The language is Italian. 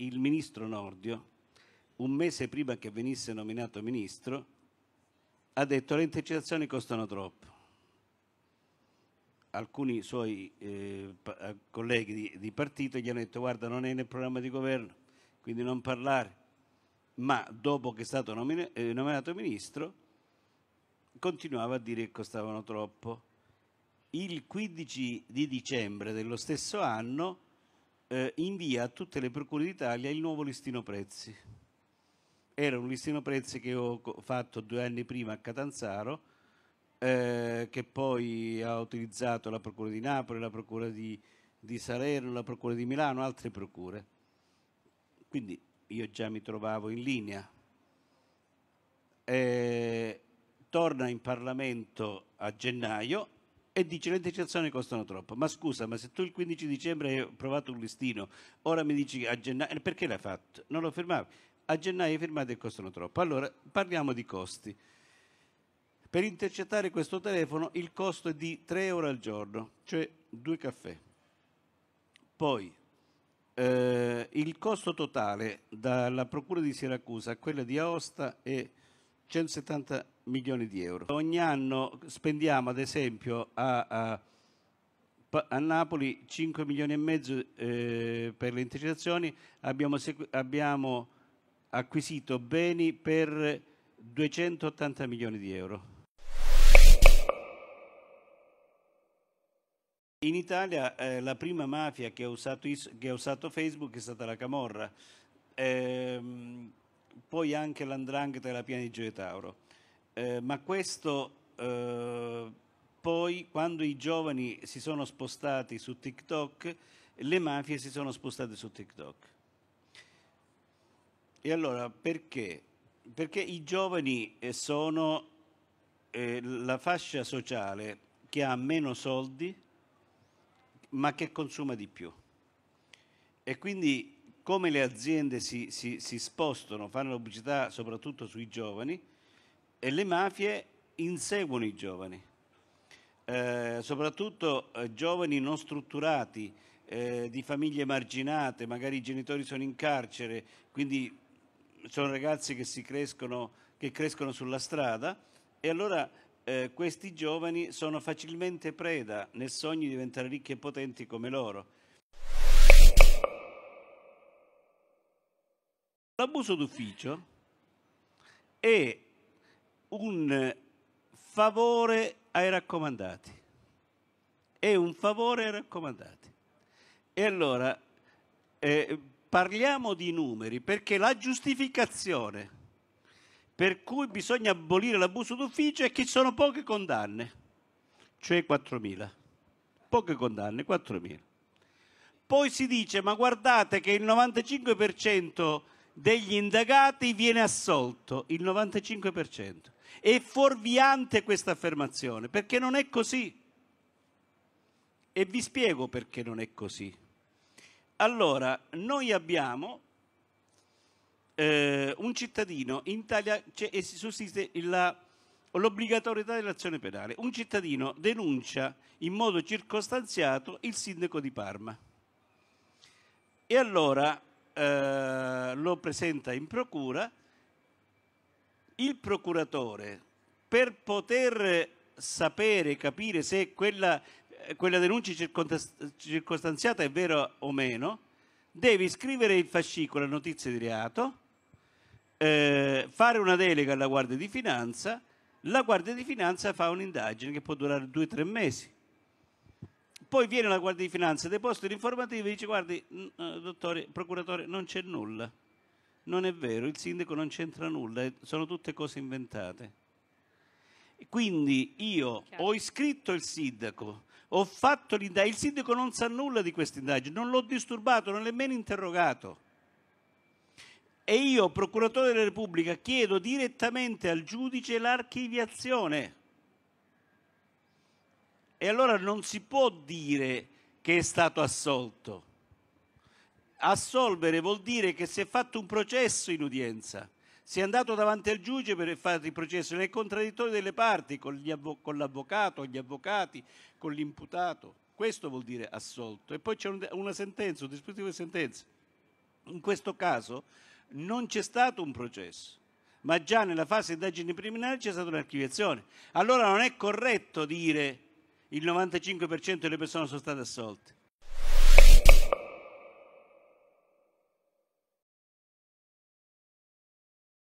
il ministro Nordio, un mese prima che venisse nominato ministro, ha detto le intercettazioni costano troppo. Alcuni suoi eh, pa- colleghi di, di partito gli hanno detto guarda non è nel programma di governo, quindi non parlare. Ma dopo che è stato nomina- eh, nominato ministro, continuava a dire che costavano troppo. Il 15 di dicembre dello stesso anno eh, invia a tutte le procure d'Italia il nuovo listino prezzi. Era un listino prezzi che ho fatto due anni prima a Catanzaro, eh, che poi ha utilizzato la Procura di Napoli, la Procura di, di Salerno, la Procura di Milano, altre procure. Quindi io già mi trovavo in linea. Eh, torna in Parlamento a gennaio e dice le intercettazioni costano troppo. Ma scusa, ma se tu il 15 dicembre hai approvato un listino, ora mi dici a gennaio, perché l'hai fatto? Non lo firmavi. A gennaio hai firmato e costano troppo. Allora, parliamo di costi. Per intercettare questo telefono il costo è di 3 euro al giorno, cioè due caffè. Poi eh, il costo totale dalla Procura di Siracusa a quella di Aosta è 170 milioni di euro. Ogni anno spendiamo ad esempio a, a, a Napoli 5 milioni e mezzo eh, per le intercettazioni, abbiamo, abbiamo acquisito beni per 280 milioni di euro. In Italia eh, la prima mafia che ha, usato, che ha, usato, Facebook è stata la Camorra, ehm, poi anche l'Andrangheta e la Piana di Tauro. Eh, ma questo eh, poi quando i giovani si sono spostati su TikTok, le mafie si sono spostate su TikTok. E allora perché? Perché i giovani eh, sono eh, la fascia sociale che ha meno soldi ma che consuma di più. E quindi come le aziende si, si, si spostano, fanno pubblicità soprattutto sui giovani, e le mafie inseguono i giovani, eh, soprattutto eh, giovani non strutturati, eh, di famiglie marginate, magari i genitori sono in carcere, quindi sono ragazzi che, crescono, che crescono sulla strada e allora eh, questi giovani sono facilmente preda nel sogno di diventare ricchi e potenti come loro. L'abuso d'ufficio è un favore ai raccomandati. È un favore ai raccomandati. E allora eh, parliamo di numeri perché la giustificazione per cui bisogna abolire l'abuso d'ufficio è che sono poche condanne, cioè 4.000. Poche condanne, 4.000. Poi si dice, ma guardate che il 95% degli indagati viene assolto, il 95%. È fuorviante questa affermazione, perché non è così. E vi spiego perché non è così. Allora, noi abbiamo eh, un cittadino, in Italia sussiste la, l'obbligatorietà dell'azione penale. Un cittadino denuncia in modo circostanziato il sindaco di Parma. E allora eh, lo presenta in procura il procuratore per poter sapere, capire se quella, quella denuncia circostanziata è vera o meno, deve iscrivere il fascicolo a notizia di reato, eh, fare una delega alla Guardia di Finanza, la Guardia di Finanza fa un'indagine che può durare due o tre mesi. Poi viene la Guardia di Finanza, deposita l'informativa e dice guardi, eh, dottore, procuratore, non c'è nulla non è vero, il sindaco non c'entra nulla, sono tutte cose inventate. Quindi io ho iscritto il sindaco, ho fatto l'indagine, il sindaco non sa nulla di questa indagine, non l'ho disturbato, non l'ho nemmeno interrogato. E io, procuratore della Repubblica, chiedo direttamente al giudice l'archiviazione. E allora non si può dire che è stato assolto Assolvere vuol dire che si è fatto un processo in udienza, si è andato davanti al giudice per fare il processo, nel contraddittorio delle parti, con, avvo- con l'avvocato, gli avvocati, con l'imputato. Questo vuol dire assolto. E poi c'è un, una sentenza, un dispositivo di sentenza. In questo caso non c'è stato un processo, ma già nella fase di indagini preliminari c'è stata un'archiviazione. Allora non è corretto dire il 95% delle persone sono state assolte.